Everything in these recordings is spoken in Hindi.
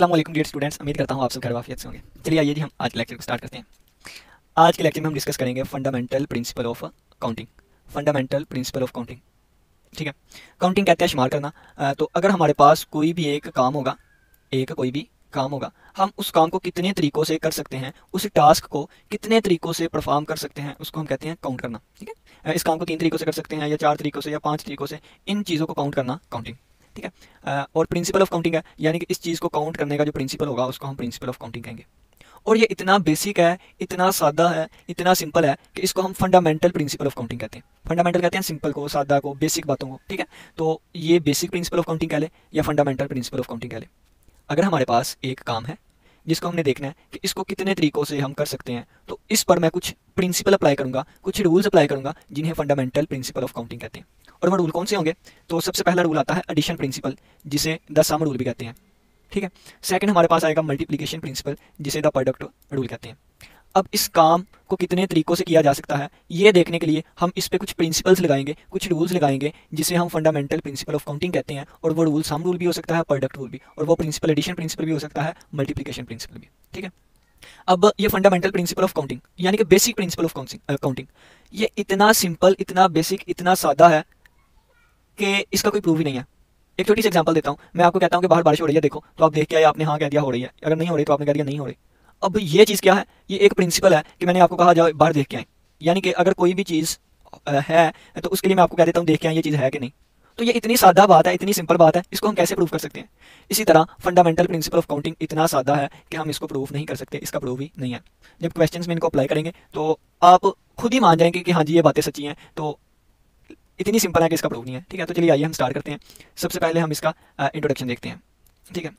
वालेकुम डियर स्टूडेंट्स उम्मीद करता हूँ आप सब खैर वाफियत से होंगे। चलिए आइए जी, हम आज लेक्चर को स्टार्ट करते हैं। आज के लेक्चर में हम डिस्कस करेंगे fundamental principle of counting fundamental principle of counting ठीक है? काउंटिंग कहते हैं शुमार करना। तो अगर हमारे पास कोई भी एक काम होगा, एक कोई भी काम होगा, हम उस काम को कितने तरीकों से कर सकते हैं, उस टास्क को कितने तरीकों से परफॉर्म कर सकते हैं, उसको हम कहते हैं काउंट करना। ठीक है? इस काम को तीन तरीकों से कर सकते हैं, या चार तरीकों से, या पाँच तरीकों से, इन चीज़ों को काउंट करना काउंटिंग ठीक है? और प्रिंसिपल ऑफ़ काउंटिंग है, यानी कि इस चीज़ को काउंट करने का जो प्रिंसिपल होगा, उसको हम प्रिंसिपल ऑफ़ काउंटिंग कहेंगे। और ये इतना बेसिक है, इतना सादा है, इतना सिंपल है कि इसको हम फंडामेंटल प्रिंसिपल ऑफ़ काउंटिंग कहते हैं। फंडामेंटल कहते हैं सिंपल को, सादा को बेसिक बातों को, ठीक है? तो ये बेसिक प्रिंसिपल ऑफ़ काउंटिंग कह ले या फंडामेंटल प्रिंसिपल ऑफ़ काउंटिंग कह ले। अगर हमारे पास एक काम है जिसको हमने देखना है कि इसको कितने तरीकों से हम कर सकते हैं। तो इस पर मैं कुछ प्रिंसिपल अप्लाई करूँगा, कुछ रूल्स अप्लाई करूँगा, जिन्हें फंडामेंटल प्रिंसिपल ऑफ़ काउंटिंग कहते हैं। और वो रूल कौन से होंगे? तो सबसे पहला रूल आता है एडिशन प्रिंसिपल जिसे द सम रूल भी कहते हैं। ठीक है? सेकंड हमारे पास आएगा मल्टीप्लीकेशन प्रिंसिपल जिसे द प्रोडक्ट रूल कहते हैं। अब इस काम को कितने तरीकों से किया जा सकता है, ये देखने के लिए हम इस पे कुछ प्रिंसिपल्स लगाएँगे, कुछ रूल्स लगाएँगे, जिसे हम फंडामेंटल प्रिंसिपल ऑफ़ काउंटिंग कहते हैं, और वो रूल सम रूल भी हो सकता है प्रोडक्ट रूल भी, और वो प्रिंसिपल एडिशन प्रिंसिपल भी हो सकता है मल्टीप्लीकेशन प्रिंसिपल भी, ठीक है? अब ये फंडामेंटल प्रिंसिपल ऑफ़ काउंटिंग यानी कि बेसिक प्रिंसिपल ऑफ़ काउंटिंग ये इतना सिंपल इतना बेसिक इतना सादा है कि इसका कोई प्रूफ ही नहीं है। एक छोटी सी एग्जांपल देता हूँ, मैं आपको कहता हूँ कि बाहर बारिश हो रही है, देखो तो आप देख के आए, आपने हाँ कह दिया हो रही है, अगर नहीं हो रही तो आपने कह दिया नहीं हो रही। अब ये चीज़ क्या है? ये एक प्रिंसिपल है कि मैंने आपको कहा, जाओ बाहर देख के आए। यानी कि अगर कोई भी चीज़ है तो उसके लिए मैं आपको कह देता हूँ, देख के आए, ये चीज़ है कि नहीं। तो ये इतनी सादा बात है, इतनी सिंपल बात है, इसको हम कैसे प्रूव कर सकते हैं? इसी तरह फंडामेंटल प्रिंसिपल ऑफ़ काउंटिंग इतना सादा है कि हम इसको प्रूव नहीं कर सकते, इसका प्रूव ही नहीं है। जब क्वेश्चंस में इनको अप्लाई करेंगे तो आप खुद ही मान जाएँगे कि हाँ जी, ये बातें सच्ची हैं तो इतनी सिंपल है कि इसका प्रूव नहीं है। ठीक है तो चलिए आइए, हम स्टार्ट करते हैं। सबसे पहले हम इसका इंट्रोडक्शन देखते हैं। ठीक है?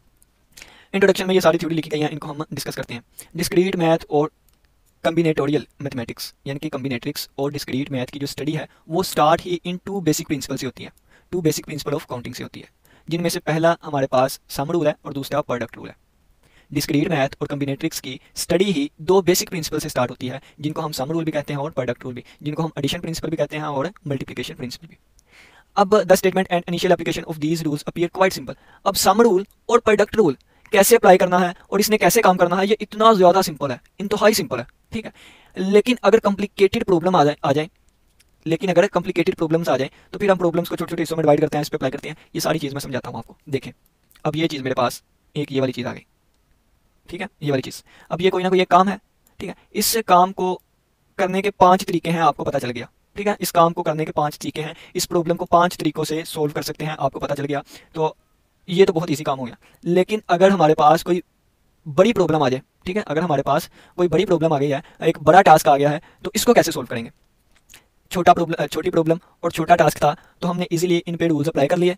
इंट्रोडक्शन में ये सारी थ्योरी लिखी गई हैं, इनको हम डिस्कस करते हैं। डिस्क्रीट मैथ और कम्बिनेटोरियल मैथमेटिक्स यानी कि कम्बिनेट्रिक्स और डिस्क्रीट मैथ की जो स्टडी है, वो स्टार्ट ही इन टू बेसिक प्रिंसिपल से होती है। Two basic principle of counting से होती है। जिनमें से पहला हमारे पास सम रूल है और दूसरा प्रोडक्ट रूल है। डिस्क्रीट मैथ और कम्बिनेट्रिक्स की स्टडी ही दो बेसिक प्रिंसिपल से स्टार्ट होती है, जिनको हम सम रूल भी कहते हैं और प्रोडक्ट रूल भी, जिनको हम एडिशन प्रिंसिपल भी कहते हैं और मल्टीप्लिकेशन प्रिंसिपल भी। अब the statement and initial application of these rules appear quite simple अब सम रूल और प्रोडक्ट रूल कैसे अप्लाई करना है और इसने कैसे काम करना है, ये इतना ज़्यादा सिंपल है, इंतहाई सिंपल है, ठीक है? लेकिन अगर कॉम्प्लिकेटेड प्रॉब्लम आ जाए आ जाए, लेकिन अगर कॉम्प्लिकेटेड प्रॉब्लम्स आ जाए तो फिर हम प्रॉब्लम्स को छोटे छोटे हिस्सों में डिवाइड करते हैं, इस पर अप्लाई करते हैं। ये सारी चीज़ मैं समझाता हूँ आपको। देखें, अब ये चीज़ मेरे पास, एक ये वाली चीज़ आ गई, ठीक है? ये वाली चीज़। अब ये कोई ना कोई एक काम है, ठीक है? इस काम को करने के पाँच तरीके हैं, आपको पता चल गया, ठीक है? इस काम को करने के पाँच तरीके हैं, इस प्रॉब्लम को पाँच तरीकों से सोल्व कर सकते हैं, आपको पता चल गया। तो ये तो बहुत ईजी काम हो गया। लेकिन अगर हमारे पास कोई बड़ी प्रॉब्लम आ जाए, ठीक है? अगर हमारे पास कोई बड़ी प्रॉब्लम आ गई है, एक बड़ा टास्क आ गया है तो इसको कैसे सोल्व करेंगे? छोटा प्रॉब्लम छोटी प्रॉब्लम और छोटा टास्क था तो हमने इजीली इन पे रूल्स अप्लाई कर लिए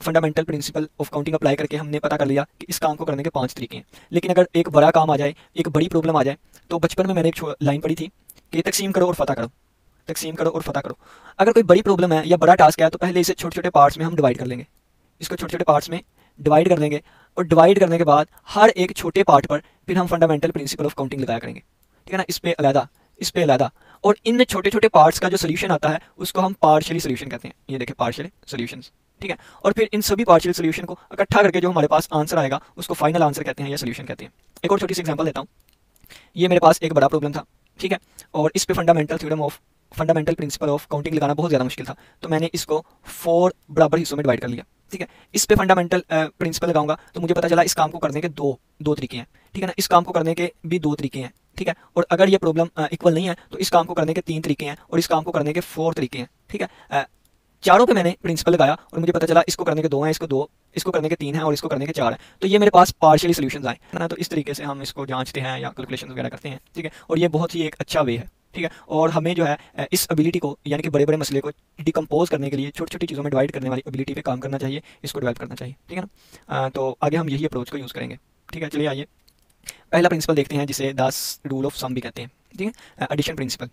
fundamental principle of counting apply करके हमने पता कर लिया कि इस काम को करने के पाँच तरीके हैं। लेकिन अगर एक बड़ा काम आ जाए, एक बड़ी प्रॉब्लम आ जाए तो बचपन में मैंने एक लाइन पढ़ी थी कि तकसीम करो और फता करो। तकसीम करो और फता करो। अगर कोई बड़ी प्रॉब्लम है या बड़ा टास्क है तो पहले इसे छोटे छोटे पार्ट्स में हम डिवाइड कर लेंगे। इसको छोटे छोटे पार्ट्स में डिवाइड कर देंगे और डिवाइड करने के बाद हर एक छोटे पार्ट पर फिर हम फंडामेंटल प्रिंसिपल ऑफ़ काउंटिंग लगाया करेंगे। ठीक है ना? इस पर अलहदा, इस पर अलहदा। और इन छोटे छोटे पार्ट्स का जो सोल्यूशन आता है, उसको हम पार्शियली सोल्यूशन कहते हैं। ये देखें पार्शियली सोल्यूशन ठीक है? और फिर इन सभी पार्शियल सोल्यूशन को इकट्ठा करके जो हमारे पास आंसर आएगा, उसको फाइनल आंसर कहते हैं या सोल्यूशन कहते हैं। एक और छोटी सी एग्ज़ाम्पल देता हूँ। ये मेरे पास एक बड़ा प्रॉब्लम था। ठीक है? और इस पर fundamental theorem of fundamental principle of counting लगाना बहुत ज़्यादा मुश्किल था। तो मैंने इसको फोर बराबर हिस्सों में डिवाइड कर लिया। ठीक है? इस पे फंडामेंटल प्रिंसिपल लगाऊँगा तो मुझे पता चला इस काम को करने के दो दो तरीके हैं, ठीक है ना? इस काम को करने के भी दो तरीके हैं, ठीक है? और अगर ये प्रॉब्लम इक्वल नहीं है तो इस काम को करने के तीन तरीके हैं और इस काम को करने के फोर तरीके हैं, ठीक है? चारों पे मैंने प्रिंसिपल लगाया और मुझे पता चला इसको करने के दो हैं, इसको दो, इसको करने के तीन हैं और इसको करने के चार हैं। तो ये मेरे पास पार्शियली सोल्यूशन आए, है ना? तो इस तरीके से हम इसको जांचते हैं या कैलकुलेशन वगैरह करते हैं, ठीक है? और ये बहुत ही एक अच्छा वे है। ठीक है? और हमें जो है इस एबिलिटी को, यानी कि बड़े बड़े मसले को डिकम्पोज करने के लिए छोटी छोटी चीज़ों में डिवाइड करने वाली एबिलिटी पे काम करना चाहिए, इसको डेवलप करना चाहिए, ठीक है ना? तो आगे हम यही अप्रोच को यूज़ करेंगे, ठीक है? चलिए आइए। पहला प्रिंसिपल देखते हैं, जिसे दास रूल ऑफ़ सम भी कहते हैं, ठीक है? एडिशन प्रिंसिपल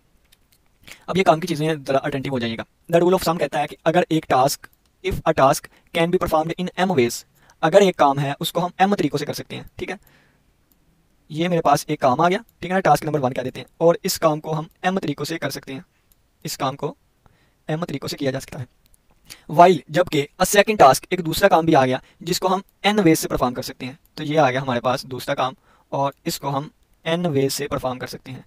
अब ये काम की चीज़ें ज़रा अटेंटिव हो जाइएगा। द रूल ऑफ़ सम कहता है कि अगर एक task if a task can be performed in m ways अगर एक काम है, उसको हम एम तरीकों से कर सकते हैं, ठीक है? ये मेरे पास एक काम आ गया। ठीक है ना? टास्क नंबर वन कह देते हैं। और इस काम को हम एम तरीकों से कर सकते हैं। इस काम को एम तरीकों से किया जा सकता है। वाइल जबकि अ सेकंड टास्क एक दूसरा काम भी आ गया, जिसको हम एन वेज से परफॉर्म कर सकते हैं। तो ये आ गया हमारे पास दूसरा काम, और इसको हम एन वेज से परफॉर्म कर सकते हैं।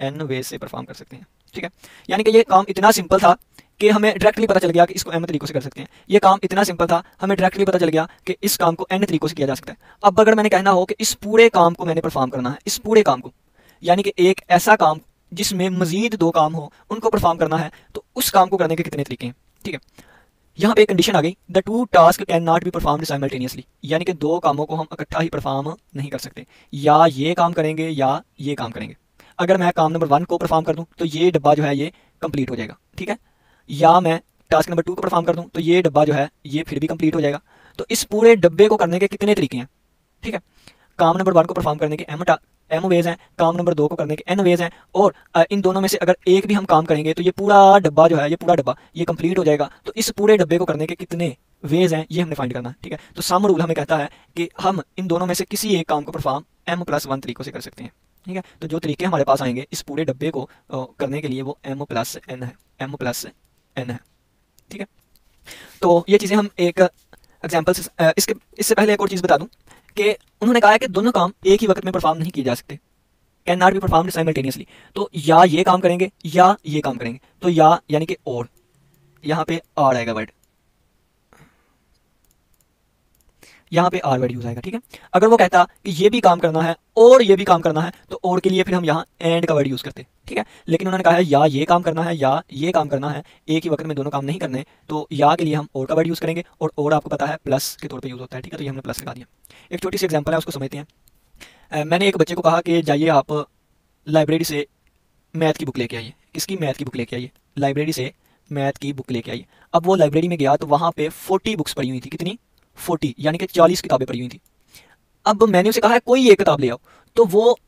एन वेज से परफॉर्म कर सकते हैं। ठीक है? यानी कि ये काम इतना सिंपल था कि हमें डायरेक्टली पता चल गया कि इसको एम तरीकों से कर सकते हैं। ये काम इतना सिंपल था, हमें डायरेक्टली पता चल गया कि इस काम को एन तरीकों से किया जा सकता है। अब अगर मैंने कहना हो कि इस पूरे काम को मैंने परफॉर्म करना है, इस पूरे काम को, यानी कि एक ऐसा काम जिसमें मजीद दो काम हो, उनको परफॉर्म करना है तो उस काम को करने के कितने तरीके हैं? ठीक है? यहाँ पे एक कंडीशन आ गई the two task can not be perform simultaneously यानी कि दो कामों को हम इकट्ठा ही परफॉर्म नहीं कर सकते। या ये काम करेंगे, या ये काम करेंगे। अगर मैं काम नंबर वन को परफॉर्म कर दूँ तो ये डब्बा जो है, ये कंप्लीट हो जाएगा। ठीक है? या मैं टास्क नंबर टू को परफॉर्म कर दूँ तो ये डब्बा जो है, ये फिर भी कंप्लीट हो जाएगा। तो इस पूरे डब्बे को करने के कितने तरीके हैं? ठीक है? काम नंबर वन को परफॉर्म करने के एम एम वेज हैं, काम नंबर दो को करने के एन वेज हैं, और इन दोनों में से अगर एक भी हम काम करेंगे तो ये पूरा डब्बा जो है, ये पूरा डब्बा, ये कंप्लीट हो जाएगा। तो इस पूरे डब्बे को करने के कितने वेज हैं, ये हमने फाइंड करना है, ठीक है? तो सम रूल हमें कहता है कि हम इन दोनों में से किसी एक काम को परफॉर्म एम प्लस वन तरीकों से कर सकते हैं, ठीक है? तो जो तरीके हमारे पास आएँगे, इस पूरे डब्बे को करने के लिए वो एम प्लस एन है एम प्लस एन है, ठीक है? तो ये चीज़ें हम एक एग्ज़ाम्पल से इसके, इससे पहले एक और चीज़ बता दूँ कि उन्होंने कहा है कि दोनों काम एक ही वक्त में परफॉर्म नहीं किए जा सकते। Can not be perform simultaneously तो या ये काम करेंगे या ये काम करेंगे। तो या यानी कि और यहाँ पे और आएगा वर्ड यहाँ पे आर वर्ड यूज़ आएगा ठीक है? अगर वो कहता कि ये भी काम करना है और ये भी काम करना है तो और के लिए फिर हम यहाँ एंड का वर्ड यूज़ करते, ठीक है? लेकिन उन्होंने कहा है, या ये काम करना है, या ये काम करना है, एक ही वक्त में दोनों काम नहीं करने तो या के लिए हम और का वर्ड यूज़ करेंगे और और आपको पता है प्लस के तौर पर यूज़ होता है, ठीक है? तो ये हमने प्लस लगा दिया। एक छोटी सी एग्ज़ाम्पल है, उसको समझते हैं। मैंने एक बच्चे को कहा कि जाइए आप लाइब्रेरी से मैथ की बुक लेके आइए। किसकी मैथ की बुक लेके आइए? लाइब्रेरी से मैथ की बुक लेके आइए। अब वो लाइब्रेरी में गया तो वहाँ पे फोर्टी बुक्स पड़ी हुई थी। कितनी? फोर्टी, यानी कि चालीस किताबें पड़ी हुई थी। अब मैंने उसे कहा है, कोई एक किताब ले आओ। तो वो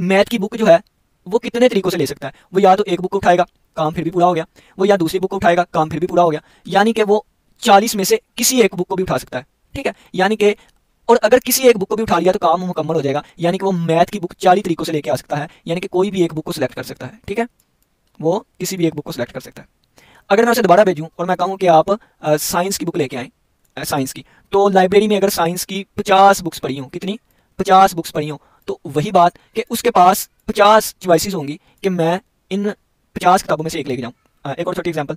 मैथ की बुक जो है, वो कितने तरीकों से ले सकता है? वो या तो एक बुक को उठाएगा, काम फिर भी पूरा हो गया। वो या दूसरी बुक को उठाएगा, काम फिर भी पूरा हो गया। यानी कि वो चालीस में से किसी एक बुक को भी उठा सकता है। ठीक है? यानी कि, और अगर किसी एक बुक को भी उठा लिया तो काम मुकम्मल हो जाएगा। यानी कि वो मैथ की बुक चालीस तरीकों से लेके आ सकता है। यानी कि कोई भी एक बुक को सिलेक्ट कर सकता है। ठीक है? वो किसी भी एक बुक को सिलेक्ट कर सकता है। अगर मैं उसे दोबारा भेजूँ और मैं कहूँ कि आप साइंस की बुक लेके आएँ साइंस की। तो लाइब्रेरी में अगर साइंस की पचास बुक्स पढ़ी हों, कितनी? पचास बुक्स पढ़ी हों। तो वही बात कि उसके पास पचास चॉइसेस होंगी कि मैं इन पचास किताबों में से एक लेके जाऊँ। एक और छोटी एग्ज़ाम्पल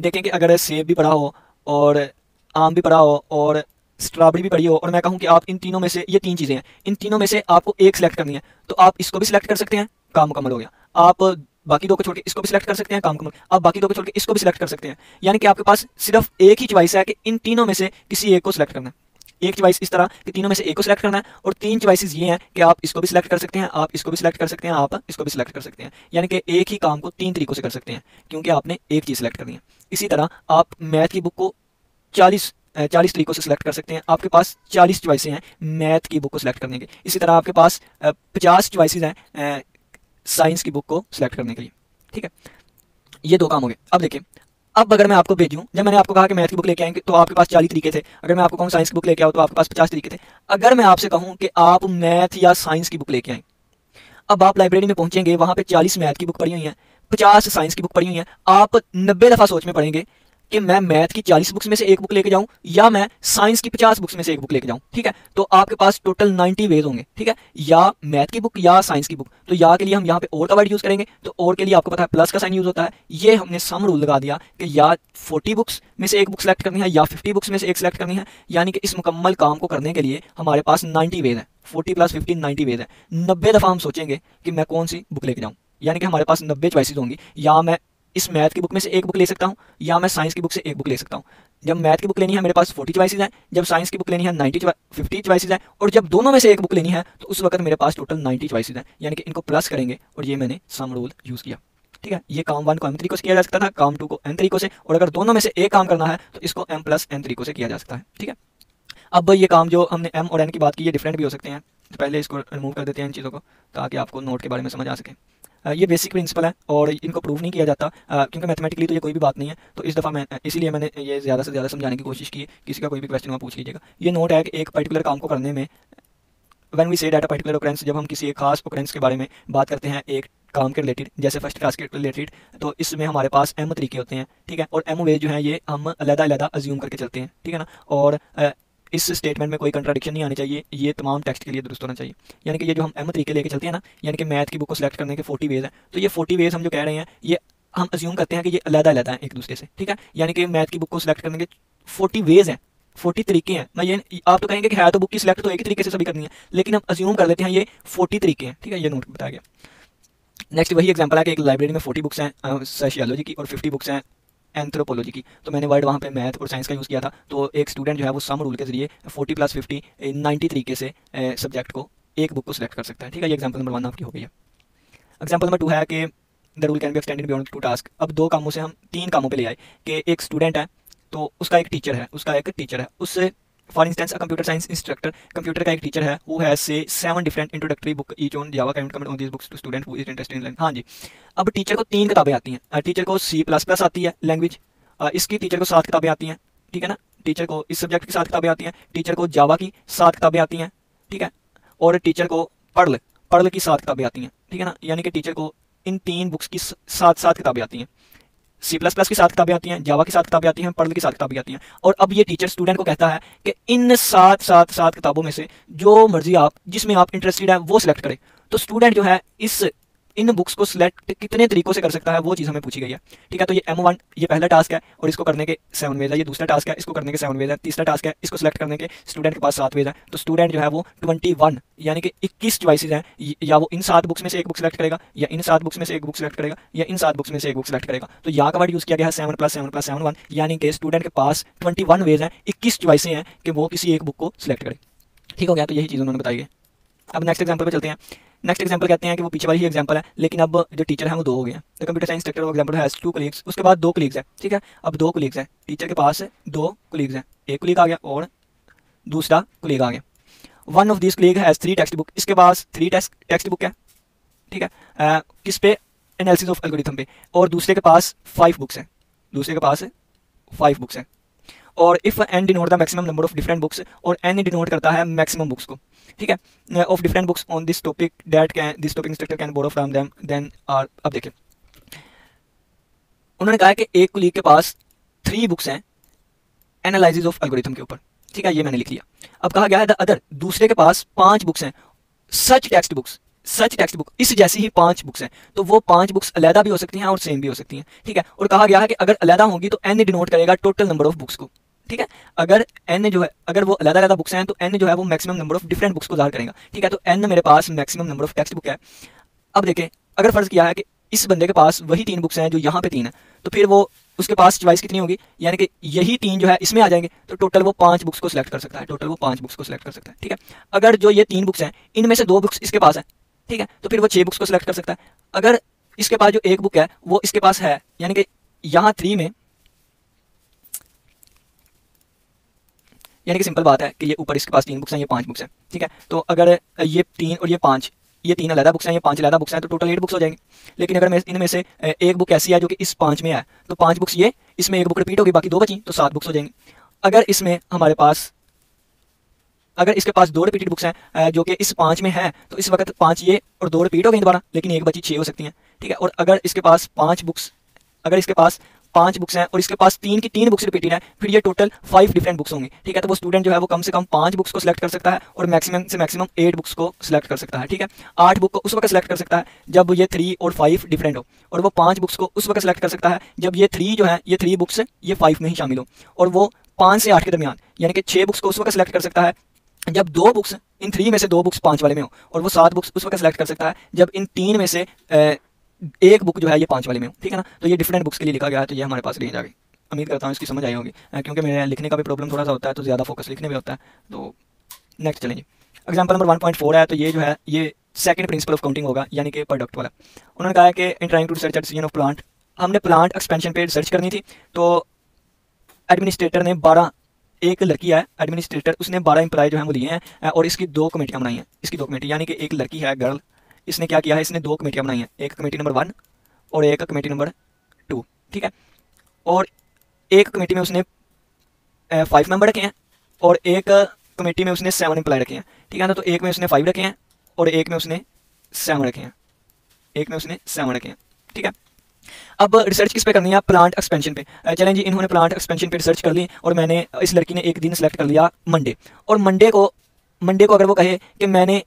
देखें कि अगर सेब भी पढ़ा हो और आम भी पढ़ा हो और स्ट्रॉबेरी भी पड़ी हो और मैं कहूँ कि आप इन तीनों में से, ये तीन चीज़ें हैं, इन तीनों में से आपको एक सिलेक्ट करनी है तो आप इसको भी सिलेक्ट कर सकते हैं। काम मुकम्मल हो गया। आप बाकी दो को छोड़ के इसको भी सिलेक्ट कर सकते हैं, काम मुकम्मल आप बाकी दो को छोड़ के इसको भी सिलेक्ट कर सकते हैं। यानी कि आपके पास सिर्फ़ एक ही चॉइस है कि इन तीनों में से किसी एक को सिलेक्ट करना है। एक चॉइस इस तरह कि तीनों में से एक को सिलेक्ट करना है और तीन चॉइसेस ये हैं कि आप इसको भी सिलेक्ट कर सकते हैं, आप इसको भी सिलेक्ट कर सकते हैं, आप इसको भी सिलेक्ट कर सकते हैं। यानी कि एक ही काम को तीन तरीकों से कर सकते हैं, क्योंकि आपने एक चीज़ सिलेक्ट करनी है। इसी तरह आप मैथ की बुक को चालीस चालीस तरीकों से सिलेक्ट कर सकते हैं। आपके पास चालीस चॉइसें हैं मैथ की बुक को सिलेक्ट करने के। इसी तरह आपके पास पचास चॉइसेस हैं साइंस की बुक को सिलेक्ट करने के लिए। ठीक है? ये दो काम हो गए। अब देखिए, अब अगर मैं आपको भेजूँ, जब मैंने आपको कहा कि मैथ की बुक लेके आएँगे तो आपके पास चालीस तरीके थे। अगर मैं आपको कहूँ साइंस की बुक लेके आओ तो आपके पास पचास तरीके थे। अगर मैं आपसे कहूँ कि आप मैथ या साइंस की बुक लेके आए, अब आप लाइब्रेरी में पहुँचेंगे, वहाँ पे चालीस मैथ की बुक पढ़ी हुई है, पचास साइंस की बुक पढ़ी हुई है, आप नब्बे दफ़ा सोच में पढ़ेंगे कि मैं मैथ की चालीस बुक्स में से एक बुक लेके जाऊँ, या मैं साइंस की पचास बुक्स में से एक बुक लेके जाऊँ, ठीक है? तो आपके पास टोटल नाइनटी वेज होंगे, ठीक है? या मैथ की बुक या साइंस की बुक तो या के लिए हम यहाँ पे और का वर्ड यूज़ करेंगे तो और के लिए आपको पता है प्लस का साइन यूज़ होता है। ये हमने सम रूल लगा दिया कि या फोर्टी बुक्स में से एक बुक सेलेक्ट करनी है, या फिफ्टी बुक्स में से एक सेलेक्ट करनी है। यानी कि इस मुकम्मल काम को करने के लिए हमारे पास नाइन्टी वेज है। Forty plus fifty ninety ways है। नब्बे दफ़ा हम सोचेंगे कि मैं कौन सी बुक लेके जाऊँ। यानी कि हमारे पास नब्बे चॉइसेस होंगी। या मैं इस मैथ की बुक में से एक बुक ले सकता हूँ, या मैं साइंस की बुक से एक बुक ले सकता हूँ। जब मैथ की बुक लेनी है, मेरे पास फोर्टी चॉइसेस हैं। जब साइंस की बुक लेनी है नाइन्टी फिफ्टी चॉइसेस हैं। और जब दोनों में से एक बुक लेनी है तो उस वक्त मेरे पास टोटल नाइन्टी चॉइसेस हैं। यानी कि इनको प्लस करेंगे, और ये मैंने सम रूल यूज़ किया। ठीक है? ये काम वन को एम तरीकों से किया जा सकता था, काम टू को एन तरीकों से। और अगर दोनों में से एक काम करना है तो इसको एम प्लस एन तरीकों से किया जा सकता है। ठीक है? अब ये काम जो हमने एम और एन की बात की, ये डिफरेंट भी हो सकते हैं। तो पहले इसको रिमूव कर देते हैं इन चीज़ों को, ताकि आपको नोट के बारे में समझ आ सके। ये बेसिक प्रिंसिपल है और इनको प्रूव नहीं किया जाता क्योंकि मैथमेटिकली तो ये कोई भी बात नहीं है तो इस दफ़ा मैं इसीलिए मैंने ये ज़्यादा से ज़्यादा समझाने की कोशिश की, किसी का कोई भी क्वेश्चन वहाँ पूछ लीजिएगा। ये नोट है एक पर्टिकुलर काम को करने में वन वी से डाटा पर्टिकुलर ओकरेंस जब हम किसी एक खास ओकरेंस के बारे में बात करते हैं एक काम के रिलेटेड जैसे फ़र्स्ट क्लास के रिलेटेड तो इसमें हमारे पास एम तरीके होते हैं, ठीक है? और एम वे जो है ये हम अलहदा अलहदा अज्यूम करके चलते हैं, ठीक है ना? और इस स्टेटमेंट में कोई कंट्राडिक्शन नहीं आनी चाहिए। ये तमाम टेक्स्ट के लिए दुरुस्त होना चाहिए। यानी कि ये जो हम एम तरीके लेके चलते हैं ना, यानी कि मैथ की बुक को सिलेक्ट करने के फोर्टी वेज हैं। तो ये फोर्टी वेज हम जो कह रहे हैं, ये हम अज्यूम करते हैं कि ये अलहदा अलहदा है एक दूसरे से। ठीक है? यानी कि मैथ की बुक को सिलेक्ट करने के फोर्टी वेज हैं। फोर्टी तरीके हैं। मैं ये आप तो कहेंगे कि है तो बुक की सिलेक्ट तो एक ही तरीके से सभी करनी है। लेकिन हम अज्यूम कर लेते हैं ये फोर्टी तरीके हैं। ठीक है? ये नोट बताया गया। नेक्स्ट वही एग्ज़ाम्पल है कि एक लाइब्रेरी में फोर्टी बुक्स हैं सोशियोलॉजी की, और फिफ्टी बुक्स हैं एंथ्रोपोलॉजी की। तो मैंने वर्ड वहाँ पे मैथ और साइंस का यूज़ किया था। तो एक स्टूडेंट जो है वो सम रूल के ज़रिए फोर्टी प्लस फिफ्टी नाइन्टी तरीके से सब्जेक्ट को एक बुक को सिलेक्ट कर सकता है। ठीक है, ये एग्ज़ाम्पल नंबर वन आपकी हो गई है। एग्ज़ाम्पल नंबर टू है कि the rule can be extended beyond two task अब दो कामों से हम तीन कामों पर ले आए कि एक स्टूडेंट है तो उसका एक टीचर है, उसका एक टीचर है। उससे for instance a computer science instructor computer का एक टीचर है वो has say seven different introductory book each on Java can comment on this books to student who is interested in learning हाँ जी। अब टीचर को तीन किताबें आती हैं। टीचर को सी प्लस प्लस आती है लैंग्वेज इसकी टीचर को सात किताबें आती हैं, ठीक है ना? टीचर को इस सब्जेक्ट की सात किताबें आती हैं टीचर को जावा की सात किताबें आती हैं, ठीक है? और टीचर को पढ़ पढ़ल की सात किताबें आती हैं, ठीक है ना? यानी कि टीचर को इन तीन बुक्स की सात सात किताबें आती हैं। सी प्लस प्लस के साथ किताबें आती हैं जावा के साथ किताबें आती हैं पर्ल के साथ किताबें आती हैं। और अब ये टीचर स्टूडेंट को कहता है कि इन सात सात सात किताबों में से जो मर्ज़ी आप, जिसमें आप इंटरेस्टेड हैं, वो सिलेक्ट करें। तो स्टूडेंट जो है इस इन बुक्स को सिलेक्ट कितने तरीकों से कर सकता है, वो चीज़ हमें पूछी गई है। ठीक है तो ये एम वन ये पहला टास्क है, और इसको करने के सेवन वेज है। ये दूसरा टास्क है, इसको करने के सेवन वेज है। तीसरा टास्क है, इसको सिलेक्ट करने के स्टूडेंट के पास सात वेज है। तो स्टूडेंट जो है वो ट्वेंटी वन यानी कि इक्कीस चॉइसेज हैं। या वो इन सात बुक्स में से एक बुक सेलेक्ट करेगा, या इन सात बुक्स में से एक बुक सेलेक्ट करेगा, या इन सात बुक्स में से एक बुक सेलेक्ट करेगा। तो यहाँ का वर्ड यूज़ किया गया है seven plus seven plus seven one यानी कि स्टूडेंट के पास ट्वेंटी वन वेज हैं, इक्कीस चॉइसें हैं कि वो किसी एक बुक को सिलेक्ट करे। ठीक हो गया तो यही चीज़ उन्होंने बताई है। अब नेक्स्ट एग्ज़ाम्पल पर चलते हैं। नेक्स्ट एग्ज़ाम्पल कहते हैं कि वो पीछे वाली ही एग्ज़ाम्पल है लेकिन अब जो टीचर है वो दो हो गए हैं। तो कंप्यूटर साइंस इंस्ट्रक्टर एग्ज़ाम्पल है टू कलीग्स उसके बाद दो कलीग्स है ठीक है? अब दो कलीग्स हैं। टीचर के पास दो कलीग्स हैं। एक कलीग आ गया और दूसरा कलीग आ गया। One of this colleague has three text book इसके पास थ्री टेक्स्ट बुक है ठीक है? आ, किस पे? एनालिसिस ऑफ़ एल्गोरिथम पे। और दूसरे के पास फाइव बुक्स हैं। दूसरे के पास फाइव बुक्स हैं। और if n denote the maximum number of different books और एन डिनोट करता है मैक्सिमम बुक्स को। ठीक है of different books on this topic that can this topic instructor can borrow from them then are अब देखिए। उन्होंने कहा कि एक कुलीग के पास थ्री बुक्स हैं एनालिसिस ऑफ़ एल्गोरिथम के ऊपर। ठीक है, ये मैंने लिख लिया। अब कहा गया है द अदर दूसरे के पास पाँच बुक्स हैं। Such text books such text book इस जैसी ही पाँच बुक्स हैं। तो वो पाँच बुक्स अलहदा भी हो सकती हैं और सेम भी हो सकती हैं। ठीक है, और कहा गया है कि अगर अलहदा होंगी तो एन डिनोट करेगा टोटल नंबर ऑफ़ बुक्स को। ठीक है? अगर एन जो है, अगर वो अलग अलग बुक्स हैं तो एन जो है वो maximum number of different books को ज़ाहिर करेगा। ठीक है? तो एन मेरे पास maximum number of text book है। अब देखें, अगर फ़र्ज़ किया है कि इस बंदे के पास वही तीन बुक्स हैं जो यहाँ पे तीन है तो फिर वो उसके पास चॉइस कितनी होगी? यानी कि यही तीन जो है इसमें आ जाएँगे तो टोटल वो पाँच बुक्स को सिलेक्ट कर सकता है। टोटल वो पाँच बुक्स को सिलेक्ट कर सकता है। ठीक है? अगर जो ये तीन बुक्स हैं, इनमें से दो बुक्स इसके पास है, ठीक है? तो फिर वो छह बुक्स को सिलेक्ट कर सकता है। अगर इसके पास जो एक बुक है, वो इसके पास है, यानी कि यहाँ थ्री में यानी कि सिंपल बात है कि ये ऊपर इसके पास तीन बुक्स हैं, ये पाँच बुक्स हैं, ठीक है? तो अगर ये तीन और ये पाँच, ये तीन अलहदा बुक्स हैं, ये पाँच अलहदा बुक्स हैं तो टोटल एट बुक्स हो जाएँगे। लेकिन अगर मैं इनमें से एक बुक ऐसी है जो कि इस पाँच में है तो पाँच बुक्स ये, इसमें एक बुक रिपीट होगी, बाकी दो बची तो सात बुक्स हो जाएँगे। अगर इसमें हमारे पास, अगर इसके पास दो रिपीटेड बुक्स हैं जो कि इस पाँच में है तो इस वक्त पाँच ये और दो रिपीट हो गई दोबारा, लेकिन एक बची छः हो सकती हैं, ठीक है? और अगर इसके पास पाँच बुक्स अगर इसके पास पाँच बुक्स हैं और इसके पास तीन की तीन बुक्स रिपीटेड है, फिर ये टोटल फाइव डिफरेंट बुक्स होंगी। ठीक है तो वो स्टूडेंट जो है वो कम से कम पाँच बुक्स को सिलेक्ट कर सकता है और मैक्सिमम से मैक्सिमम एट बुक्स को सिलेक्ट कर सकता है। ठीक है, आठ बुक को उस वक्त सिलेक्ट कर सकता है जब ये थ्री और फाइव डिफरेंट हो और वो पाँच बुक्स को उस वक्त सिलेक्ट कर सकता है जब ये थ्री जो है, ये थ्री बुक्स ये फाइव में ही शामिल हो और वो पाँच से आठ के दरमियान, यानी कि छह बुक्स को उस वक्त सिलेक्ट कर सकता है जब दो बुक्स इन थ्री में से दो बुक्स पाँच वाले में हो और वो सात बुक्स उस वक्त सेलेक्ट कर सकता है जब इन तीन में से एक बुक जो है ये पाँच वाले में हो ठीक है ना? तो ये डिफरेंट बुक्स के लिए लिखा गया है तो ये हमारे पास रेंज आ गई उम्मीद करता हूँ इसकी समझ आई होगी। क्योंकि मेरे लिखने का भी प्रॉब्लम थोड़ा सा होता है तो ज़्यादा फोकस लिखने में होता है तो नेक्स्ट चलेंगे। Example number one point four है तो ये जो है, ये सेकंड प्रिंसिपल ऑफ़ काउंटिंग होगा, यानी कि प्रोडक्ट वाला। उन्होंने कहा कि in trying to research decision of plant हमने प्लांट एक्सपेंशन पे रिसर्च करनी थी तो एडमिनिस्ट्रेटर ने बारह, एक लड़की है एडमिनिस्ट्रेटर उसने बारह इंप्लाय जो है वो लिए हैं और इसकी दो कमेटियाँ बनाई हैं। इसकी दो कमेटी यानी कि एक लड़की है गर्ल इसने क्या किया है? इसने दो कमेटियाँ बनाई हैं। एक कमेटी नंबर वन और एक कमेटी नंबर टू, ठीक है? और एक कमेटी में उसने फाइव मेंबर रखे हैं और एक कमेटी में उसने सेवन एम्प्लॉय रखे हैं, ठीक है ना? तो एक में उसने फाइव रखे हैं और एक में उसने सेवन रखे हैं। एक में उसने सेवन रखे हैं, ठीक है? अब रिसर्च किस पे करनी है? प्लांट एक्सपेंशन पे। चलें जी, इन्होंने प्लांट एक्सपेंशन पे रिसर्च कर ली और मैंने इस लड़की ने एक दिन सेलेक्ट कर लिया मंडे और मंडे को मंडे को अगर वो कहे कि मैंने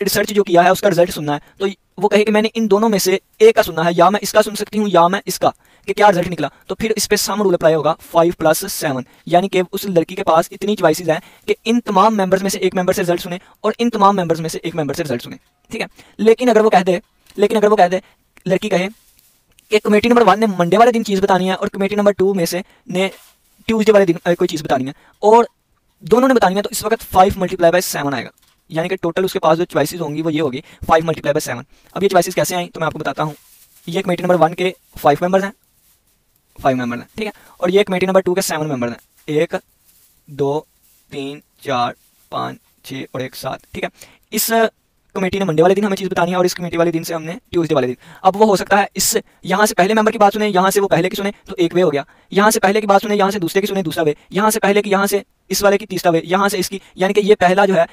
रिसर्च जो किया है, उसका रिज़ल्ट सुनना है तो वो कहे कि मैंने इन दोनों में से ए का सुना है, या मैं इसका सुन सकती हूँ, या मैं इसका, कि क्या रिज़ल्ट निकला। तो फिर इस पर सम रूल अप्लाई होगा फाइव प्लस सेवन यानी कि उस लड़की के पास इतनी चॉइसेस हैं कि इन तमाम मेंबर्स में से एक मेंबर से रिज़ल्ट सुने और इन तमाम मेंबर्स में से एक मेंबर से रिज़ल्ट सुने। ठीक है? लेकिन अगर वो कह दे, लेकिन अगर वो कह दे, लड़की कहे कि कमेटी नंबर वन ने मंडे वाले दिन चीज़ बतानी है और कमेटी नंबर टू में से ने ट्यूजडे वाले दिन कोई चीज़ बतानी है और दोनों ने बतानी है तो इस वक्त फाइव मल्टीप्लाई बाय सेवन आएगा। यानी कि टोटल उसके पास जो चॉइसिस होंगी वो ये होगी फाइव मल्टीप्लाई बाई सेवन अब ये चॉइसिस कैसे आई तो मैं आपको बताता हूँ। ये कमेटी नंबर वन के फाइव मेंबर हैं। फाइव मेंबर हैं, ठीक है? और ये कमेटी नंबर टू के सेवन मेंबर हैं। एक, दो, तीन, चार, पाँच छः और एक सात, ठीक है? इस कमेटी ने मंडे वाले दिन हमें चीज़ बतानी है और इस कमेटी वाले दिन से हमने ट्यूसडे वाले दिन अब वो हो सकता है इससे यहाँ से पहले मेंबर की बात सुने यहाँ से वो पहले की सुने तो एक वे हो गया यहाँ से पहले की बात सुने यहाँ से दूसरे की सुने दूसरा वे यहाँ से पहले की यहाँ से इस वाले की तीसरा वे यहाँ से इसकी यानी कि ये पहला जो है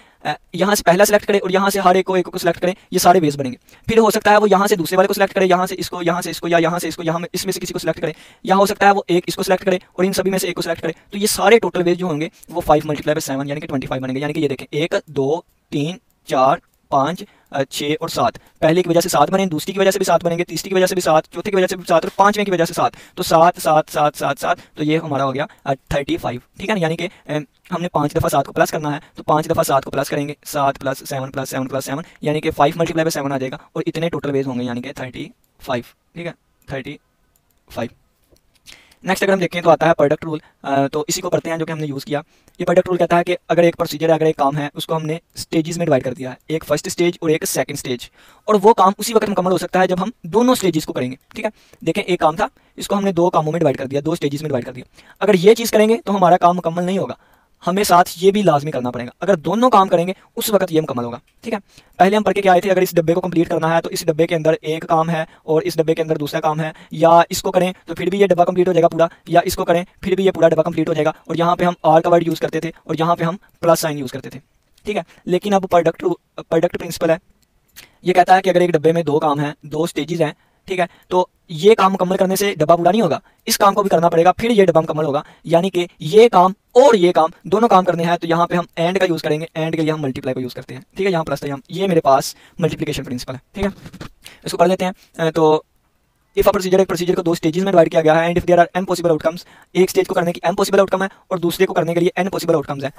यहाँ से पहला सेलेक्ट करे और यहाँ से हर एक को एक को सिलेक्ट करे ये सारे वेज बनेंगे फिर हो सकता है वो यहाँ से दूसरे वाले को सिलेक्ट करे यहाँ से इसको यहाँ से इसको या यहाँ से इसको यहाँ इसमें से किसी को सिलेक्ट करे या हो सकता है वो एक इसको सिलेक्ट करे और इन सभी में से एक को सिलेक्ट करे तो ये सारे टोटल वेज जो होंगे वो फाइव मल्टीप्लाई बाई सेवन यानी कि ट्वेंटी फाइव बनेंगे यानी कि ये देखें एक दो तीन चार पाँच छः और सात। पहले की वजह से सात बने, दूसरी की वजह से भी सात बनेंगे, तीसरी की वजह से भी सात, चौथी की वजह से भी सात और पाँचवें की वजह से सात। तो सात सात सात सात सात तो ये हमारा हो गया थर्टी फाइव ठीक है ना? यानी कि हमने पाँच दफ़ा सात को प्लस करना है तो पाँच दफ़ा सात को प्लस करेंगे, सात plus seven plus seven plus seven यानी कि फाइव मल्टीप्लाई बाई सेवन आ जाएगा, और इतने टोटल वेज होंगे, यानी कि थर्टी फाइव ठीक है? थर्टी फाइव नेक्स्ट अगर हम देखें तो आता है प्रोडक्ट रूल तो इसी को पढ़ते हैं जो कि हमने यूज़ किया। ये प्रोडक्ट रूल कहता है कि अगर एक प्रोसीजर है अगर एक काम है, उसको हमने स्टेजेस में डिवाइड कर दिया है। एक फ़र्स्ट स्टेज और एक सेकंड स्टेज और वो काम उसी वक्त मुकम्मल हो सकता है जब हम दोनों स्टेजेस को करेंगे, ठीक है? देखें, एक काम था, इसको हमने दो कामों में डिवाइड कर दिया, दो स्टेजेस में डिवाइड कर दिया। अगर ये चीज़ करेंगे तो हमारा काम मुकम्मल नहीं होगा। हमें साथ ये भी लाजमी करना पड़ेगा। अगर दोनों काम करेंगे, उस वक्त ये मुकम्मल होगा। ठीक है? पहले हम पढ़ के क्या आए थे? अगर इस डब्बे को कंप्लीट करना है तो इस डब्बे के अंदर एक काम है और इस डब्बे के अंदर दूसरा काम है। या इसको करें तो फिर भी ये डब्बा कंप्लीट हो जाएगा पूरा। या इसको करें, फिर भी ये पूरा डब्बा कंप्लीट हो जाएगा। और यहाँ पे हम आर का वर्ड यूज़ करते थे और यहाँ पे हम प्लस साइन यूज़ करते थे। ठीक है? लेकिन अब प्रोडक्ट प्रोडक्ट प्रिंसिपल है। ये कहता है कि अगर एक डब्बे में दो काम हैं, दो स्टेजेस हैं ठीक है? तो ये काम मुकम्मल करने से डब्बा पूरा नहीं होगा? इस काम को भी करना पड़ेगा, फिर ये डब्बा मुकम्मल होगा। यानी कि ये काम और ये काम दोनों काम करने हैं तो यहाँ पे हम एंड का यूज़ करेंगे। एंड के लिए हम मल्टीप्लाई का यूज़ करते हैं। ठीक है? यहाँ प्लस हम ये मेरे पास मल्टीप्लीकेशन प्रिंसिपल है। ठीक है? इसको कर लेते हैं। तो इफ़ अ प्रोसीजर एक प्रोसीजर को दो स्टेजेस में डिवाइड किया गया है and if there are n possible outcomes एक स्टेज को करने की एन पॉसिबल आउटकम है, और दूसरे को करने के लिए एन पॉसिबल आउटकम्स है।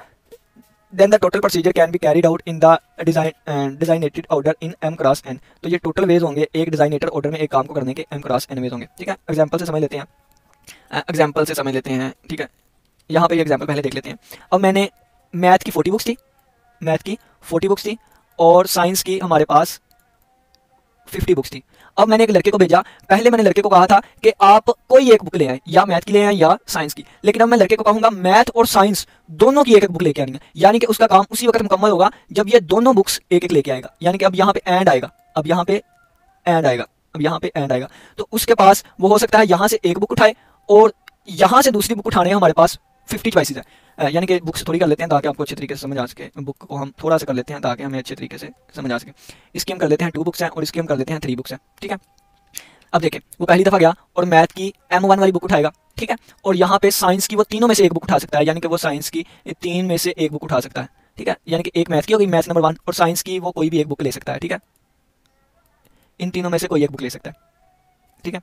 The total procedure can be carried out in the design uh, designated order in m cross n. तो ये टोटल वेज होंगे एक डिजाइनेटर ऑर्डर में एक काम को करने के m cross n वेज होंगे ठीक है? एग्जांपल से समझ लेते हैं। एग्जांपल से समझ लेते हैं ठीक है? यहाँ पे ये एग्जांपल पहले देख लेते हैं। अब मैंने मैथ की फोर्टी बुक्स थी मैथ की फोर्टी बुक्स थी और साइंस की हमारे पास फिफ्टी बुक्स थी। अब मैंने एक लड़के को भेजा। पहले मैंने लड़के को कहा था कि आप कोई एक बुक ले आए, या मैथ की ले आए, या साइंस की। लेकिन अब मैं लड़के को कहूँगा मैथ और साइंस दोनों की एक एक बुक लेके आनी है। यानी कि उसका काम उसी वक्त मुकम्मल होगा, जब ये दोनों बुक्स एक एक लेके आएगा। यानी कि अब यहाँ पे एंड आएगा। अब यहाँ पे एंड आएगा। अब यहाँ पे एंड आएगा। तो उसके पास वो हो सकता है, यहाँ से एक बुक उठाए, और यहाँ से दूसरी बुक उठाने हमारे पास फिफ्टी चॉइसेस है। यानी कि बुक्स थोड़ी कर लेते हैं ताकि आपको अच्छे तरीके से समझ आ सके। बुक को हम थोड़ा सा कर लेते हैं ताकि हमें अच्छे तरीके से समझ आ सके। इसकी हम कर लेते हैं टू बुक्स हैं और इसकी हम कर लेते हैं थ्री बुक्स हैं, ठीक है? अब देखें वो पहली दफ़ा गया और मैथ की एम वन वाली बुक उठाएगा, ठीक है? और यहाँ पे साइंस की वो तीनों में से एक बुक उठा सकता है, यानी कि वो साइंस की तीन में से एक बुक उठा सकता है, ठीक है? यानी कि एक मैथ की होगी मैथ नंबर वन और साइंस की वो कोई भी एक बुक ले सकता है, ठीक है? इन तीनों में से कोई एक बुक ले सकता है, ठीक है?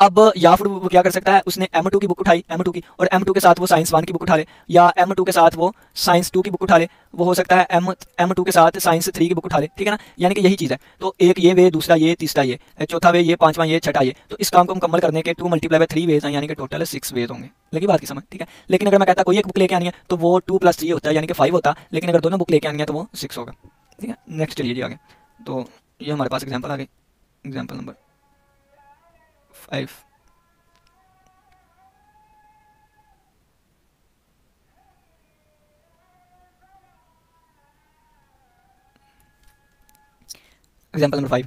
अब या फिर वो क्या कर सकता है? उसने एम टू की बुक उठाई एम टू की, और एम टू के साथ वो साइंस वन की बुक उठा ले, या एम टू के साथ वो साइंस टू की बुक उठा ले, वो हो सकता है एम एम टू के साथ साइंस थ्री की बुक उठा ले, ठीक है ना? यानी कि यही चीज़ है। तो एक ये वे, दूसरा ये, तीसरा ये चौथा वे ये, पांचवा ये, छठा ये तो इस काम को मुकम्मल करने के two multiply by three ways हैं, यानी कि टोटल सिक्स वेज होंगे। लगी बात की समझ, ठीक है? लेकिन अगर मैं कहता कोई एक बुक लेके आनी है तो वो टू प्लस थ्री होता है, यानी कि फाइव होता है लेकिन अगर दोनों बुक लेके आनी है तो वो सिक्स होगा, ठीक है? नेक्स्ट चलिए जी आगे। तो ये हमारे पास एग्ज़ाम्पल आ example number five Example number five.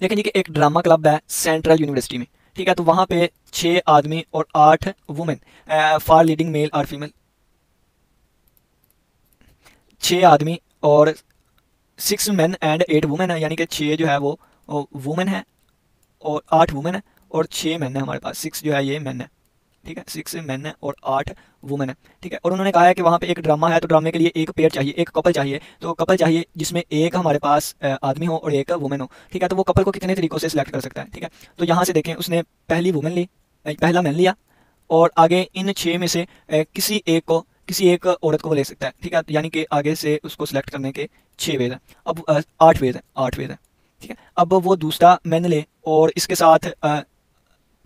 देखें जी कि एक ड्रामा क्लब है सेंट्रल यूनिवर्सिटी में ठीक है तो वहाँ पे छः आदमी और आठ वुमेन फार लीडिंग मेल और फीमेल छः आदमी और six man and eight women है, यानी कि छः जो है वो वुमेन है और आठ वुमेन है और छः मैन है हमारे पास। सिक्स जो है, ये मैन है। ठीक है? सिक्स मैन है और आठ वुमेन है, ठीक है? और उन्होंने कहा है कि वहाँ पे एक ड्रामा है तो ड्रामे के लिए एक पेयर चाहिए, एक कपल चाहिए। तो कपल चाहिए जिसमें एक हमारे पास आदमी हो और एक वुमेन हो, ठीक है? तो वो कपल को कितने तरीकों से सिलेक्ट कर सकता है, ठीक है? तो यहाँ से देखें, उसने पहली वुमेन ली पहला मैन लिया और आगे इन छः में से किसी एक को, किसी एक औरत को ले सकता है, ठीक है? यानी कि आगे से उसको सिलेक्ट करने के छः वेज हैं। अब आठ वेज हैं, आठ वेज हैं, ठीक है? अब वो दूसरा मैन ले और इसके साथ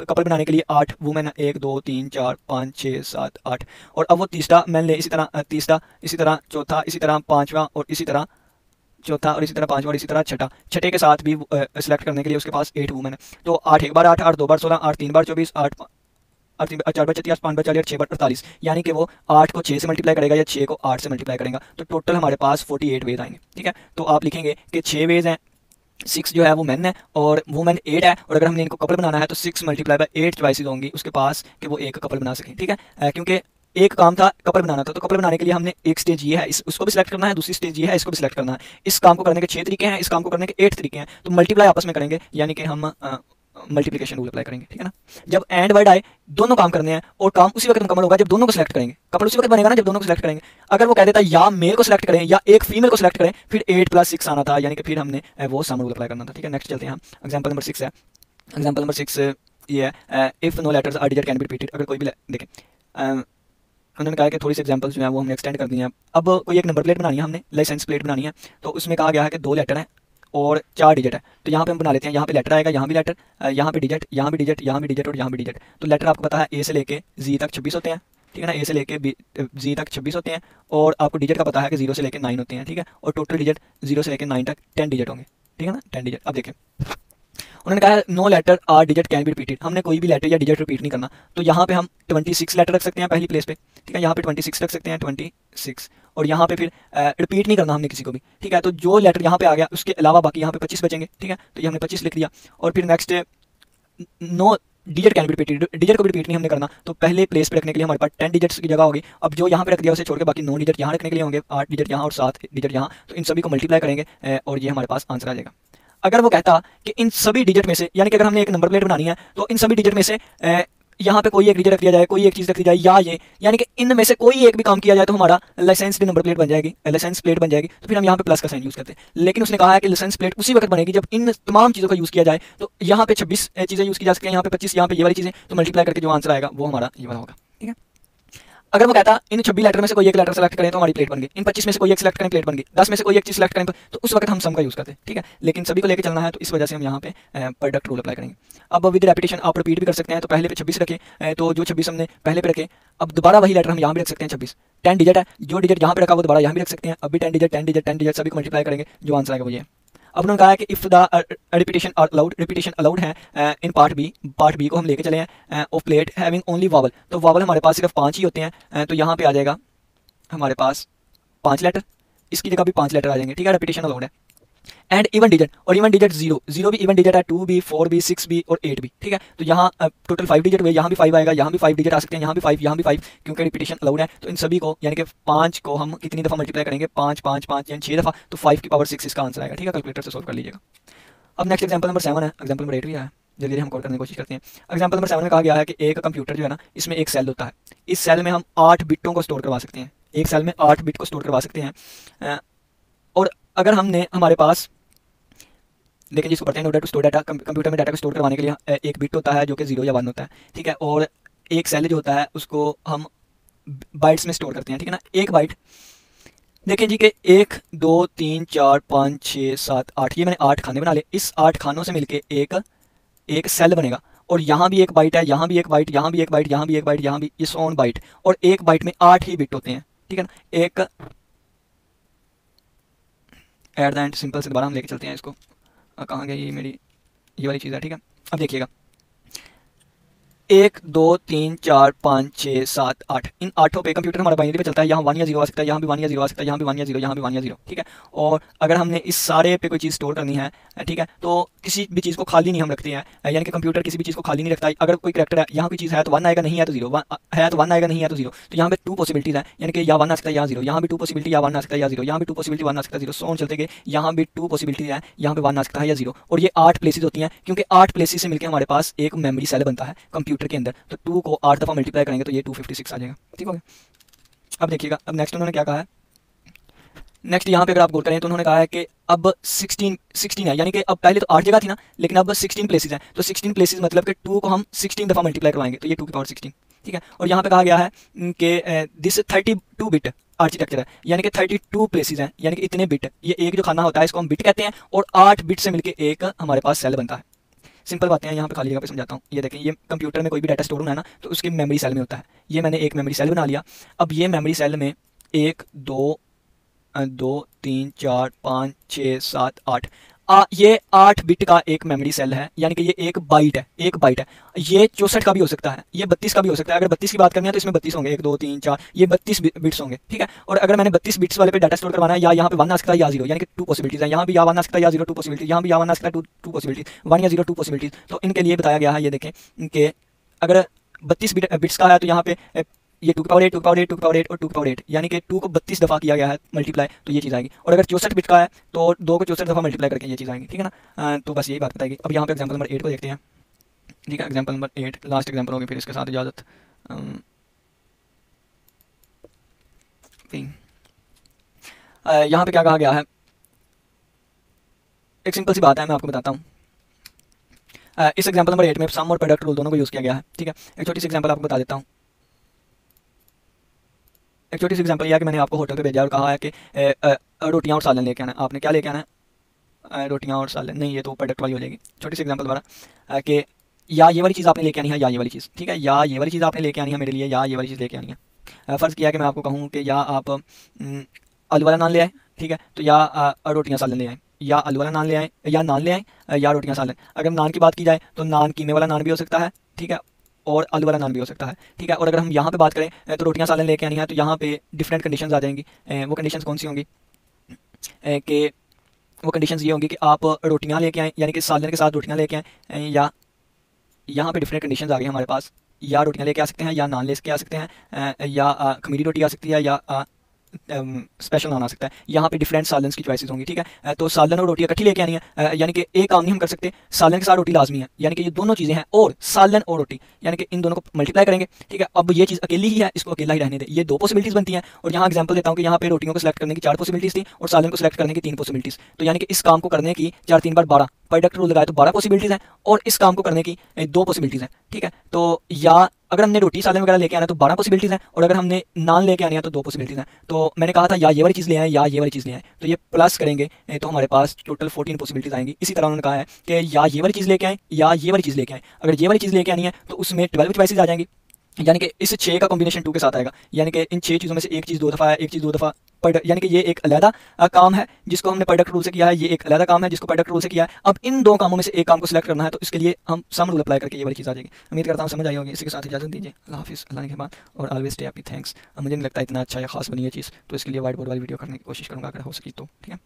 कपल बनाने के लिए आठ, वुमेन एक, दो, तीन, चार, पाँच छः सात, आठ। और अब वो तीसरा, मैन ले इसी तरह तीसरा, इसी तरह, चौथा, इसी तरह, पाँचवा और इसी तरह, चौथा और इसी तरह, पाँचवा और इसी तरह, छठा। छठे के साथ भी सिलेक्ट करने के लिए उसके पास एट वुमेन है तो आठ एक बार आठ आठ दो बार सोलह, आठ तीन बार चौबीस, आठ तीन, चार बार छत्तीस, पाँच बार चालीस छः बार अड़तालीस। यानी कि वो आठ को छः से मल्टीप्लाई करेगा या छः को आठ से मल्टीप्लाई करेगा। तो टोटल हमारे पास फोर्टी एट वेज आएँगे, ठीक है? तो आप लिखेंगे कि छः वेज हैं सिक्स जो है वो मैन है और वो मैन एट है और अगर हमने इनको कपल बनाना है तो six multiply by eight choices होंगी उसके पास कि वो एक कपल बना सकें, ठीक है? क्योंकि एक काम था कपल बनाना था तो कपल बनाने के लिए हमने एक स्टेज ये है, इस, उसको भी सिलेक्ट करना है, दूसरी स्टेज ये है, इसको भी सिलेक्ट करना है। इस काम को करने के छह तरीके हैं, इस काम को करने के एट तरीके हैं तो मल्टीप्लाई आपस में करेंगे, यानी कि हम मल्टीप्लिकेशन रूल अप्लाई करेंगे, ठीक है ना? जब एंड वर्ड आए, दोनों काम करने हैं और काम उसी वक्त मुकम्मल होगा जब दोनों को सिलेक्ट करेंगे। कपल उसी वक्त बनेगा ना जब दोनों को सिलेक्ट करेंगे। अगर वो कह देता या मेल को सिलेक्ट करें या एक फीमेल को सिलेक्ट करें, फिर एट प्लस सिक्स आना था, यानी कि फिर हमने वो साम रूल अप्लाई करना था, ठीक है? नेक्स्ट चलते हैं एग्ज़ाम्पल नंबर सिक्स है। एग्ज़ाम्पल नंबर सिक्स ये है if no letters or digit can be repeated अगर कोई भी देखें उन्होंने कहा कि थोड़ी सी एग्जांपल्स जो है वो हमने एक्सटेंड कर दी हैं। अब कोई एक नंबर प्लेट बनानी है हमने लाइसेंस प्लेट बनानी है तो उसमें कहा गया है कि दो लेटर हैं। और चार डिजिट है। तो यहाँ पे हम बना लेते हैं, यहाँ पे लेटर आएगा, यहाँ भी लेटर यहाँ पे डिजिट यहाँ भी डिजिट यहाँ भी डिजिट और यहाँ भी डिजिट तो लेटर आपको पता है ए से लेके जी तक छब्बीस होते हैं, ठीक है ना? ए से लेके जी तक छब्बीस होते हैं और आपको डिजिट का पता है कि ज़ीरो से लेके नाइन होते हैं, ठीक है? और टोटल डिजिट ज़ीरो से लेके नाइन तक टेन डिजिट होंगे, ठीक है ना? टेन डिजिट अब देखें। उन्होंने कहा no letter or digit can be repeated हमने कोई भी लेटर या डिजिट रिपीट नहीं करना। तो यहाँ पे हम ट्वेंटी सिक्स लेटर रख सकते हैं पहली प्लेस पे, ठीक है? यहाँ पे ट्वेंटी सिक्स रख सकते हैं ट्वेंटी सिक्स और यहाँ पे फिर रिपीट नहीं करना हमने किसी को भी, ठीक है? तो जो लेटर यहाँ पे आ गया, उसके अलावा बाकी यहाँ पे पच्चीस बचेंगे, ठीक है? तो ये हमने पच्चीस लिख दिया। और फिर next no digit can be repeated digit को रिपीट नहीं हमने करना। तो पहले प्लेस पे रखने के लिए हमारे पास टेन डिजिट्स की जगह होगी। अब जो यहाँ पे रख दिया, उसे छोड़ के बाकी नौ डिजिट यहाँ रखने के लिए होंगे, आठ डिजिट यहाँ और सात डिजिट यहाँ। तो इन सभी को मल्टीप्लाई करेंगे और ये हमारे पास आंसर आ जाएगा। अगर वो कहता कि इन सभी डिजिट में से, यानी कि अगर हमने एक नंबर प्लेट बनानी है तो इन सभी डिजिट में से यहाँ पे कोई एक रीजन रख दिया जाए, कोई एक चीज़ रख दी जाए, या ये, यानी कि इनमें से कोई एक भी काम किया जाए तो हमारा लाइसेंस भी नंबर प्लेट बन जाएगी लाइसेंस प्लेट बन जाएगी तो फिर हम यहाँ पे प्लस का साइन यूज़ करते हैं। लेकिन उसने कहा है कि लाइसेंस प्लेट उसी वक्त बनेगी जब इन तमाम चीज़ों का यूज़ किया जाए तो यहाँ पे छब्बीस चीज़ें यूज़ की जा सकती है, यहाँ पे पच्चीस, यहाँ पे ये वाली चीज़ें तो मल्टीप्लाई करके जो आंसर आएगा, वो हमारा ये वाला होगा। ठीक है। अगर वो कहता, इन छब्बीस लेटर में से कोई एक लेटर सेलेक्ट करें तो हमारी प्लेट बन गई। इन पच्चीस में से कोई एक सेलेक्ट करें प्लेट बन गई। दस में से कोई एक चीज़ सेलेक्ट करें तो उस वक्त हम सम का यूज़ करते हैं ठीक है? लेकिन सभी को लेकर चलना है तो इस वजह से हम यहाँ पे प्रोडक्ट रूल अप्लाई करेंगे। अब विद रेपिटेशन आप रिपीट भी कर सकते हैं तो पहले पे छब्बीस रखें। तो जो छब्बीस हमने पहले पे रखे, अब दोबारा वही लेटर हम यहाँ भी रख सकते हैं छब्बीस। टेन डिजिट है। जो डिजिट यहाँ पे रखा वो दोबारा यहाँ भी रख सकते हैं। अभी ten digit ten digit ten digit सभी को मल्टीप्लाई करेंगे, जो आंसर आएगा वो ये अब उन्होंने कहा है कि if the repetition allowed repetition allowed है in part B part B को हम लेके चले हैं of plate having only vowel तो वावल हमारे पास सिर्फ़ पाँच ही होते हैं uh, तो यहाँ पे आ जाएगा हमारे पास पाँच लेटर इसकी जगह भी पाँच लेटर आ जाएँगे ठीक है रिपीटेशन अलाउड है। एंड इवन डिजिट और इवन डिजिट ज़ीरो ज़ीरो भी इवन डिजिट है two B four B six बी और एट बी ठीक है? तो यहाँ टोटल फाइव डिजिट हुए, यहाँ भी फाइव आएगा, यहाँ भी फाइव डिजिट आ सकते हैं, यहाँ भी फाइव यहाँ भी फाइव क्योंकि रिपीटेशन अलाउड है। तो इन सभी को, यानी कि पाँच को हम कितनी दफ़ा मल्टीप्लाई करेंगे? पाँच पाँच पाँच, यानी छः दफ़ा तो फाइव की पावर सिक्स इसका आंसर आएगा। ठीक है? कैलकुलेटर से सॉल्व कर लीजिएगा। अब नेक्स्ट एग्ज़ाम्पल नंबर सेवन है। एग्ज़ाम्पल नंबर एट भी है। जल्दी हम कॉल करने की कोशिश करते हैं। एग्ज़ाम्पल नंबर सेवन में कहा गया है कि एक कंप्यूटर जो है ना, इसमें एक सेल होता है। इस सेल में हम आठ बिटों को स्टोर करवा सकते हैं। एक सेल में आठ बिट को स्टोर करवा सकते हैं। और अगर हमने हमारे पास, देखिए जिसको पढ़ते हैं order to store data computer में डाटा को स्टोर करवाने के लिए एक बिट होता है जो कि ज़ीरो या वन होता है, ठीक है? और एक सेल जो होता है, उसको हम बाइट्स में स्टोर करते हैं, ठीक है ना? एक बाइट देखिए जी के एक, दो, तीन, चार, पाँच, छः, सात, आठ, ये मैंने आठ खाने बना लिए। इस आठ खानों से मिलके एक एक सेल बनेगा। और यहाँ भी एक बाइट है, यहाँ भी एक बाइट यहाँ भी एक बाइट यहाँ भी एक बाइट यहाँ भी इस सोन बाइट और एक बाइट में आठ ही बिट होते हैं, ठीक है ना? एक एट द एंड सिंपल से दोबारा हम लेके चलते हैं इसको। कहाँ गई ये मेरी, ये वाली चीज़ है, ठीक है? अब देखिएगा। एक, दो, तीन, चार, पाँच, छः, सात, आठ। इन आठों पे कंप्यूटर हमारा बाइनरी पे चलता है। यहाँ वन या ज़ीरो आ सकता है, यहाँ भी वन या ज़ीरो आ सकता है, यहाँ भी वन या ज़ीरो यहाँ भी वन या ज़ीरो ठीक है? और अगर हमने इस सारे पे कोई चीज़ स्टोर करनी है, ठीक है? तो किसी भी चीज़ को खाली नहीं हम रखते हैं, यानी कि कंप्यूटर किसी भी चीज़ को खाली नहीं रखता है। अगर कोई करेक्टर है, यहाँ कोई चीज़ है तो वन आएगा, नहीं है तो ज़ीरो है तो वन आएगा, नहीं है तो ज़ीरो तो यहाँ पे टू पॉसिबिलिटीज है, यानी कि या वन आ सकता है, या ज़ीरो यहाँ भी टू पॉसिबिलिटी या वन आ सकता है, या ज़ीरो यहाँ भी टू पॉसिबिलिटी वन आ सकता है ज़ीरो सोन चलते गए। यहाँ भी टू पॉसिबिलिटी है, यहाँ पे वन आ सकता है, या ज़ीरो और ये आठ प्लेसेज होती हैं, क्योंकि आठ प्लेसेज से मिलकर हमारे पास एक मेमरी सेल बनता है कंप्यूटर के अंदर तो टू को आठ दफ़ा मल्टीप्लाई करेंगे तो ये टू फिफ्टी सिक्स आ जाएगा। ठीक हो गया? अब देखिएगा, अब नेक्स्ट उन्होंने क्या कहा है? नेक्स्ट यहाँ पे अगर आप गौर करें तो उन्होंने कहा है कि अब 16 16 है, यानी कि अब पहले तो आठ जगह थी ना, लेकिन अब 16 प्लेसेस हैं। तो 16 प्लेसेस मतलब कि टू को हम 16 दफ़ा मल्टीप्लाई करवाएँगे तो ये टू की पावर 16 ठीक है? और यहाँ पे कहा गया है कि this thirty two bit architecture है, यानी कि थर्टी टू प्लेसेज हैं, यानी कि इतने बिट ये एक जो खाना होता है, इसको हम बिट कहते हैं, और आठ बिट से मिलकर एक हमारे पास सेल बनता है। सिंपल बातें हैं, यहाँ पे खाली जगह पे समझाता हूँ। ये देखें, ये कंप्यूटर में कोई भी डाटा स्टोर होना है ना तो उसकी मेमोरी सेल में होता है। ये मैंने एक मेमोरी सेल बना लिया। अब ये मेमोरी सेल में एक, दो दो, तीन, चार, पाँच, छः, सात, आठ आ, ये आठ बिट का एक मेमोरी सेल है यानी कि ये एक बाइट है एक बाइट है। ये चौसठ का भी हो सकता है ये बत्तीस का भी हो सकता है। अगर बत्तीस की बात करनी है तो इसमें बत्तीस होंगे एक दो तीन चार ये बत्तीस बिट्स होंगे ठीक है? और अगर मैंने बत्तीस बिट्स वाले पे डाटा स्टोर करवाना है या यहाँ पे वन आ सकता है या ज़ीरो यानी कि टू पॉसिबिलिटीज है यहाँ भी या वन आ सकता है या ज़ीरो टू पॉसिबिलिटी यहाँ भी या वन आ सकता है टू टू पॉसिबिलिटीज वन या ज़ीरो टू पॉसिबिलिटीज तो इनके लिए बताया गया है ये देखें कि अगर बत्तीस बिट्स का है तो यहाँ पे ये two power eight two power eight two power eight और टू पावर एट यानी कि टू को बत्तीस दफ़ा किया गया है मल्टीप्लाई तो ये चीज़ आएगी। और अगर चौसठ बिट का है तो दो को चौसठ दफ़ा मल्टीप्लाई करके ये चीज़ आएगी, ठीक है ना? तो बस यही बात बताएगी अब यहाँ पे एग्ज़ाम्पल नंबर एट को देखते हैं। ठीक है example number eight last example होगी, फिर इसके साथ इजाज़त। यहाँ पे क्या कहा गया है? एक सिंपल सी बात है, मैं आपको बताता हूँ। इस एग्ज़ाम्पल नंबर एट में सम और प्रोडक्ट रूल दोनों को यूज़ किया गया है, ठीक है? एक छोटी सी एग्ज़ाम्पल आपको बता देता हूँ। एक छोटी सी एग्ज़ाम्पल यह कि मैंने आपको होटल पे भेजा और कहा है कि रोटियाँ और सालन लेके आना। आपने क्या लेके आना है? रोटियाँ और सालन। नहीं, ये तो प्रोडक्ट वाली हो जाएगी। छोटी सी एग्ज़ाम्पल द्वारा कि या ये वाली चीज़ आपने लेके आनी है, या ये वाली चीज़। ठीक है, या ये वाली चीज़ आपने लेके आनी है मेरे लिए, या ये वाली चीज़ लेके आनी है। फ़र्ज़ किया कि मैं आपको कहूँ कि या आप आलू वाला नान ले आए, ठीक है तो या रोटियाँ सालन ले आए, या आलू वाला नान ले आए, या नान ले आए या रोटियाँ सालन। अगर नान की बात की जाए तो नान कीमे वाला नान भी हो सकता है, ठीक है और आलू वाला नान भी हो सकता है। ठीक है, और अगर हम यहाँ पे बात करें तो रोटियाँ सालन लेके आनी है तो यहाँ पे डिफरेंट कंडीशंस आ जाएँगी। वो कंडीशंस कौन सी होंगी? कि वो कंडीशंस ये होंगी कि आप रोटियाँ लेके आएँ, यानी कि सालन के साथ रोटियाँ लेके आएँ या यहाँ पर डिफरेंट कंडीशन आ गई हमारे पास। या रोटियाँ लेके आ सकते हैं, या नान लेके आ सकते हैं या खमीरी रोटी आ सकती है, या स्पेशल नाम आ सकता है। यहाँ पे डिफरेंट सालन की चॉइसेस होंगी, ठीक है? तो सालन और रोटी इकट्ठी लेके आनी है। यानी कि एक काम नहीं हम कर सकते, सालन के साथ रोटी लाजमी है। यानी कि ये दोनों चीज़ें हैं, और सालन और रोटी। यानी कि इन दोनों को मल्टीप्लाई करेंगे, ठीक है? अब ये चीज़ अकेली ही है, इसको अकेला ही रहने दे। ये दो पॉसिबिलिटीज़ बनती हैं, और यहाँ एग्ज़ाम्पल देता हूँ कि यहाँ पे रोटियों को सिलेक्ट करने की चार पॉसिबिलिटीज़ थी, और सालन को सिलेक्ट करने की तीन पॉसिबिलिटीज़ तो यानी कि इस काम को करने की चार तीन बार बारह। प्रोडक्ट रूल लगाए तो बारह पॉसिबिलिटीज़ हैं, और इस काम को करने की दो पॉसिबिलिटीज़ हैं, ठीक है? तो या अगर हमने रोटी सालन वगैरह लेके आना तो बारह पॉसिबिलिटीज़ हैं, और अगर हमने नान लेके आनी है तो दो पॉसिबिलिटीज़ हैं। तो मैंने कहा था, या ये वाली चीज़ ले आए, या ये वाली चीज़ ले आए। तो ये प्लस करेंगे तो हमारे पास टोटल फोर्टीन पॉसिबिलिटीज़ आएँगी। इसी तरह उन्होंने कहा है कि या ये वाली चीज़ लेके आए, या ये वाली चीज़ लेके आए। अगर ये वाली चीज़ लेके आनी है तो उसमें ट्वेल्व चॉइसिस आ जाएँगी। यानी कि इस छः का कॉम्बिनेशन टू के साथ आएगा। यानी कि इन छः चीज़ों में से एक चीज़ दो दफ़ा है, एक चीज़ दो दफ़ा यानी कि ये एक अलहदा काम है, जिसको हमने प्रोडक्ट रूल से किया है, ये एक अलहदा काम है, जिसको प्रोडक्ट रूल से किया है। अब इन दो कामों में से एक काम को सिलेक्ट करना है तो इसके लिए हम सम रूल अप्लाई करके ये वाली चीज़ आ जाएगी। उम्मीद करता हूँ समझ आई होगी। इसी के साथ इजाज़त दीजिए। अल्लाह हाफिज़, अल्लाह के बाद और ऑलवेज स्टे हैप्पी थैंक्स मुझे नहीं लगता इतना अच्छा या खास बनी है चीज़ तो इसके लिए वाइट बोर्ड वाली वीडियो करने की कोशिश करूँगा, अगर हो सकी तो ठीक है?